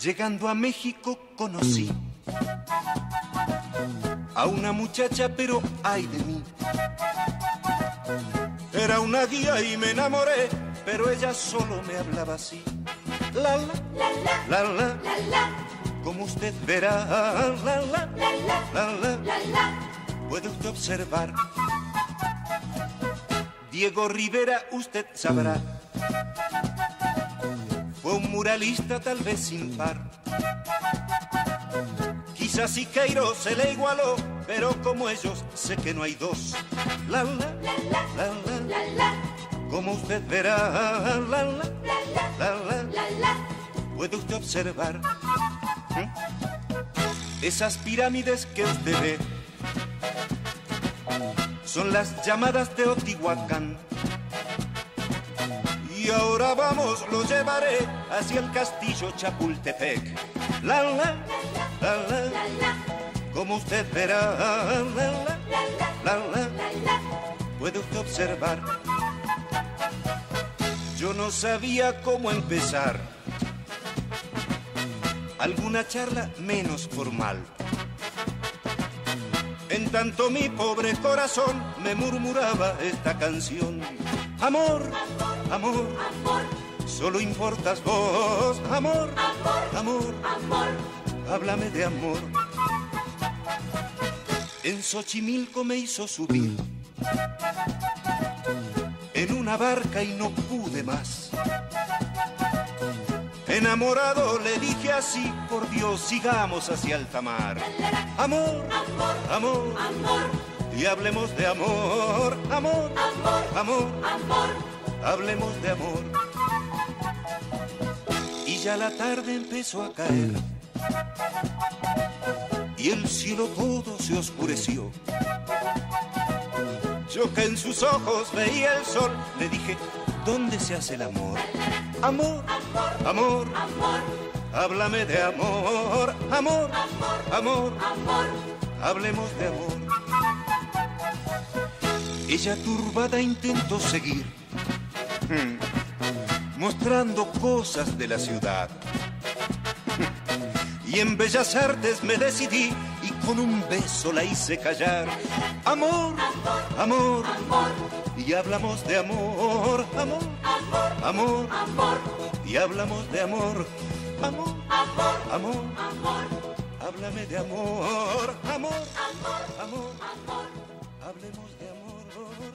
Llegando a México conocí a una muchacha, pero ay de mí. Era una guía y me enamoré, pero ella solo me hablaba así. La la, la la, la la, como usted verá, la la, la la, la la, puede usted observar. Diego Rivera, usted sabrá, fue un muralista tal vez sin par. Quizás Siqueiro se le igualó, pero como ellos sé que no hay dos. La la, la la, la la, como usted verá, la la, la la, puede usted observar ¿eh? esas pirámides que usted ve. Son las llamadas de Otihuacán. Y ahora vamos, lo llevaré hacia el castillo Chapultepec. La la, la la, como usted verá, la la, la la, puede usted observar. Yo no sabía cómo empezar. Alguna charla menos formal. En tanto mi pobre corazón me murmuraba esta canción. Amor, amor, amor, solo importas vos. Amor, amor, amor, amor, háblame de amor. En Xochimilco me hizo subir. En una barca y no pude más. Enamorado le dije así, por Dios, sigamos hacia alta mar. Amor, amor, amor, amor, y hablemos de amor. Amor, amor, amor, amor, hablemos de amor. Y ya la tarde empezó a caer. Y el cielo todo se oscureció. Yo que en sus ojos veía el sol, le dije, ¿dónde se hace el amor? Amor, amor, amor, háblame de amor, amor, amor, amor, hablemos de amor. Ella turbada intentó seguir, mostrando cosas de la ciudad. Y en Bellas Artes me decidí y con un beso la hice callar. Amor, amor, amor, y hablamos de amor, amor, amor, amor, y hablamos de amor, amor, amor, amor, amor, háblame de amor, amor, amor, amor, amor, hablemos de amor.